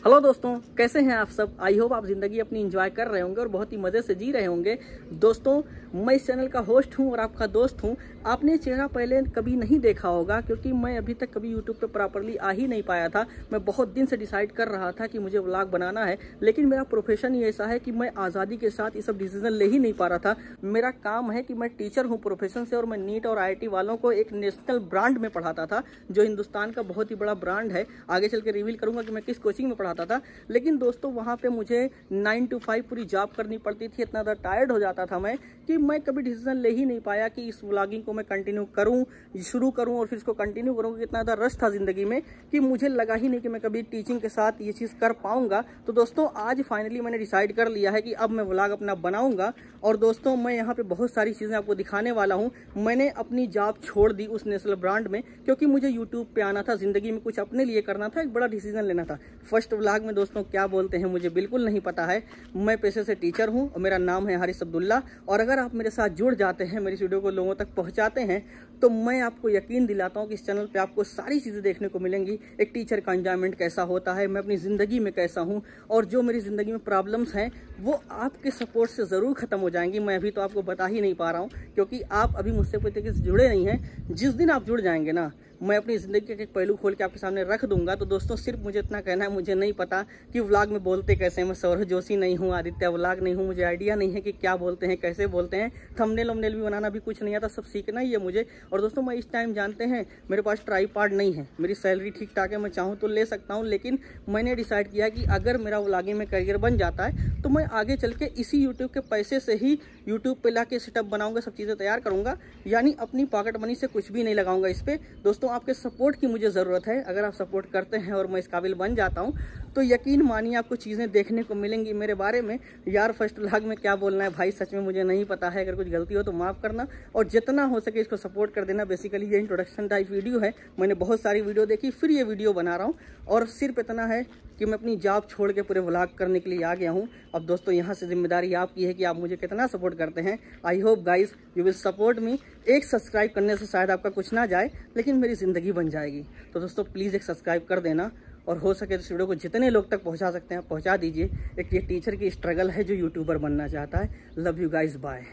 Hello दोस्तों, कैसे हैं आप सब? आई होप आप ज़िंदगी अपनी एंजॉय कर रहे होंगे और बहुत ही मज़े से जी रहे होंगे। दोस्तों, मैं इस चैनल का होस्ट हूँ और आपका दोस्त हूँ। आपने चेहरा पहले कभी नहीं देखा होगा क्योंकि मैं अभी तक कभी यूट्यूब पर प्रॉपरली आ ही नहीं पाया था। मैं बहुत दिन से डिसाइड कर रहा था कि मुझे व्लॉग बनाना है, लेकिन मेरा प्रोफेशन ही ऐसा है कि मैं आज़ादी के साथ ये सब डिसीज़न ले ही नहीं पा रहा था। मेरा काम है कि मैं टीचर हूँ प्रोफेशन से और मैं नीट और आईआईटी वालों को एक नेशनल ब्रांड में पढ़ाता था, जो हिंदुस्तान का बहुत ही बड़ा ब्रांड है। आगे चल के रिवील करूँगा कि मैं किस कोचिंग में पढ़ाता था। लेकिन दोस्तों, वहाँ पे मुझे नाइन टू फाइव पूरी जॉब करनी पड़ती थी। इतना ज़्यादा टायर्ड हो जाता था मैं कि मैं कभी डिसीज़न ले ही नहीं पाया कि इस व्लॉगिंग को मैं कंटिन्यू करूँ, शुरू करूँ और फिर इसको कंटिन्यू करूँ कि इतना ज़्यादा रश था ज़िंदगी में कि मुझे लगा ही नहीं कि मैं कभी टीचिंग के साथ ये चीज़ कर पाऊँगा। तो दोस्तों, आज फाइनली मैंने डिसाइड कर लिया है कि अब मैं व्लॉग अपना बनाऊँगा। और दोस्तों, मैं यहाँ पे बहुत सारी चीज़ें आपको दिखाने वाला हूँ। मैंने अपनी जॉब छोड़ दी उस नेशनल ब्रांड में, क्योंकि मुझे यूट्यूब पे आना था, ज़िंदगी में कुछ अपने लिए करना था, एक बड़ा डिसीज़न लेना था। फ़र्स्ट व्लॉग में दोस्तों क्या बोलते हैं मुझे बिल्कुल नहीं पता है। मैं पेशे से टीचर हूँ और मेरा नाम है हारिस अब्दुल्ला। और अगर आप मेरे साथ जुड़ जाते हैं, मेरी वीडियो को लोगों तक पहुँचाते हैं तो मैं आपको यकीन दिलाता हूँ कि इस चैनल पर आपको सारी चीज़ें देखने को मिलेंगी। एक टीचर का इंजॉयमेंट कैसा होता है, मैं अपनी ज़िंदगी में कैसा हूँ, और जो मेरी ज़िंदगी में प्रॉब्लम्स हैं, वो आपके सपोर्ट से ज़रूर ख़त्म हो जाएँगी। मैं अभी तो आपको बता ही नहीं पा रहा हूँ, क्योंकि आप अभी मुझसे कोई तरीके से जुड़े नहीं हैं। जिस दिन आप जुड़ जाएँगे ना, मैं अपनी ज़िंदगी का एक पहलू खोल के आपके सामने रख दूँगा। तो दोस्तों, सिर्फ़ मुझे इतना कहना है, मुझे नहीं पता कि व्लॉग में बोलते कैसे मैं सौरभ जोशी नहीं हूँ, आदित्य व्लॉग नहीं हूँ, मुझे आइडिया नहीं है कि क्या बोलते हैं, कैसे बोलते हैं। थंबनेल वमनेल भी बनाना भी कुछ नहीं आता, सब सीखना ही है मुझे। और दोस्तों, मैं इस टाइम जानते हैं, मेरे पास ट्राई नहीं है। मेरी सैलरी ठीक ठाक है, मैं चाहूँ तो ले सकता हूँ, लेकिन मैंने डिसाइड किया कि अगर मेरा व्लॉगिंग में करियर बन जाता है तो मैं आगे चल के इसी यूट्यूब के पैसे से ही यूट्यूब पे ला सेटअप बनाऊँगा, सब चीज़ें तैयार करूँगा। यानी अपनी पॉकेट मनी से कुछ भी नहीं लगाऊँगा इस पर दोस्तों, आपके सपोर्ट की मुझे ज़रूरत है। अगर आप सपोर्ट करते हैं और मैं इस काबिल बन जाता हूँ तो यकीन मानिए, आपको चीज़ें देखने को मिलेंगी मेरे बारे में। यार, फ़र्स्ट व्लॉग में क्या बोलना है? भाई, सच में मुझे नहीं पता है। अगर कुछ गलती हो तो माफ़ करना। और जितना हो सके इसको सपोर्ट कर देना। बेसिकली ये इंट्रोडक्शन टाइप वीडियो है। मैंने बहुत सारी वीडियो देखी, फिर ये वीडियो बना रहा हूँ। और सिर्फ़ इतना है कि मैं अपनी जॉब छोड़ के पूरे व्लाग करने के लिए आ गया हूँ। अब दोस्तों, यहाँ से ज़िम्मेदारी आपकी है कि आप मुझे कितना सपोर्ट करते हैं। I hope guys you will support me एक सब्सक्राइब करने से शायद आपका कुछ ना जाए, लेकिन मेरी ज़िंदगी बन जाएगी। तो दोस्तों प्लीज़ एक सब्सक्राइब कर देना। और हो सके तो इस वीडियो को जितने लोग तक पहुँचा सकते हैं, पहुँचा दीजिए। एक ये टीचर की स्ट्रगल है जो यूट्यूबर बनना चाहता है। Love you guys bye